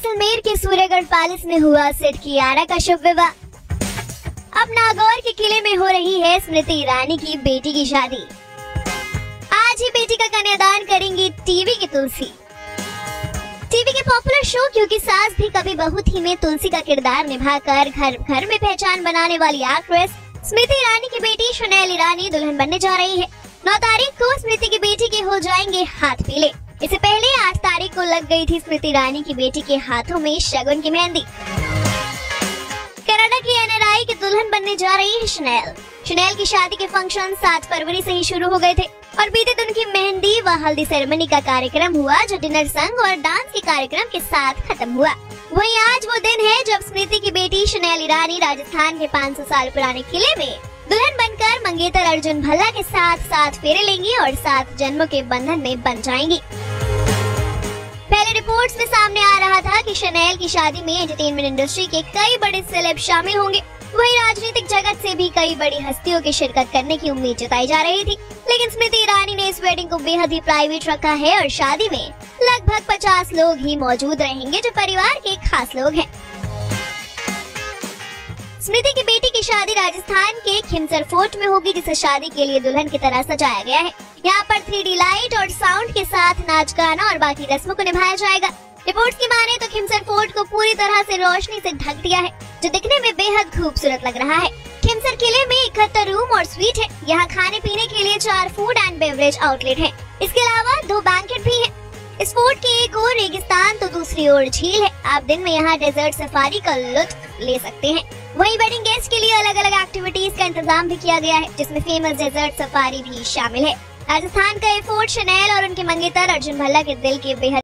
जैसलमेर के सूर्यगढ़ पैलेस में हुआ सिड की आरा का शुभ विवाह। अब नागौर के किले में हो रही है स्मृति ईरानी की बेटी की शादी। आज ही बेटी का कन्यादान करेंगी टीवी की तुलसी। टीवी के पॉपुलर शो क्योंकि सास भी कभी बहुत ही में तुलसी का किरदार निभाकर घर घर में पहचान बनाने वाली एक्ट्रेस स्मृति ईरानी की बेटी सुनैल ईरानी दुल्हन बनने जा रही है। नौ तारीख को स्मृति की बेटी के हो जाएँगे हाथ पीले। इससे पहले लग गई थी स्मृति ईरानी की बेटी के हाथों में शगुन की मेहंदी। कनाडा की एनआरआई की दुल्हन बनने जा रही है शनेल। शनेल की शादी के फ़ंक्शन सात फरवरी से ही शुरू हो गए थे और बीते दिन की मेहंदी व हल्दी सेरेमनी का कार्यक्रम हुआ जो डिनर संग और डांस के कार्यक्रम के साथ खत्म हुआ। वहीं आज वो दिन है जब स्मृति की बेटी शनेल ईरानी राजस्थान के 500 साल पुराने किले में दुल्हन बनकर मंगेतर अर्जुन भल्ला के साथ साथ फेरे लेंगी और सात जन्मों के बंधन में बन जाएँगी। रिपोर्ट्स में सामने आ रहा था कि शनैल की शादी में एंटरटेनमेंट इंडस्ट्री के कई बड़े सेलेब शामिल होंगे। वहीं राजनीतिक जगत से भी कई बड़ी हस्तियों की शिरकत करने की उम्मीद जताई जा रही थी। लेकिन स्मृति ईरानी ने इस वेडिंग को बेहद ही प्राइवेट रखा है और शादी में लगभग पचास लोग ही मौजूद रहेंगे जो परिवार के खास लोग हैं। स्मृति की बेटी की शादी राजस्थान के खिमसर फोर्ट में होगी, जिसे शादी के लिए दुल्हन की तरह सजाया गया है। यहाँ पर थ्री लाइट और साउंड के साथ नाच गाना और बाकी रस्मों को निभाया जाएगा। रिपोर्ट की माने तो खिमसर फोर्ट को पूरी तरह से रोशनी से ढक दिया है, जो दिखने में बेहद खूबसूरत लग रहा है। खिमसर किले में इकहत्तर रूम और स्वीट है। यहाँ खाने पीने के लिए चार फ़ूड एंड बेवरेज आउटलेट है। इसके अलावा दो बैंकेट भी है। इस फोर्ट की एक और रेगिस्तान तो दूसरी ओर झील है। आप दिन में यहाँ डेजर्ट सफारी का लुत्फ ले सकते हैं। वहीं वेडिंग गेस्ट के लिए अलग अलग एक्टिविटीज़ का इंतज़ाम भी किया गया है, जिसमें फ़ेमस डेजर्ट सफारी भी शामिल है। राजस्थान का ये फोर्ट शनैल और उनके मंगेतर अर्जुन भल्ला के दिल के बेहद